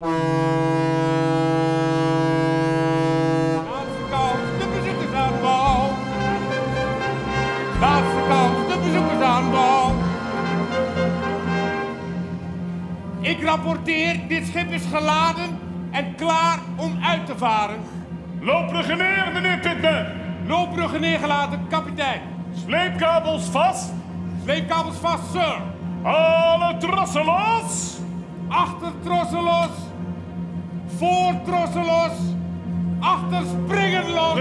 Laatste kans, de bezoekers aan. Laatste kans, de bezoekers aan wal. Ik rapporteer, dit schip is geladen en klaar om uit te varen. Loopbruggen neer, meneer Pitman. Loopbruggen neergelaten, kapitein. Sleepkabels vast. Sleepkabels vast, sir. Alle trossen los. Achter trossen los. Voor trossen los. Achter springen los.